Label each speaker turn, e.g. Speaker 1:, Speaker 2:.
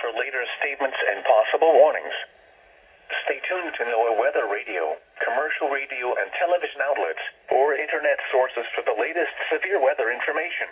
Speaker 1: For later statements and possible warnings. Stay tuned to NOAA Weather Radio, commercial radio and television outlets, or internet sources for the latest severe weather information.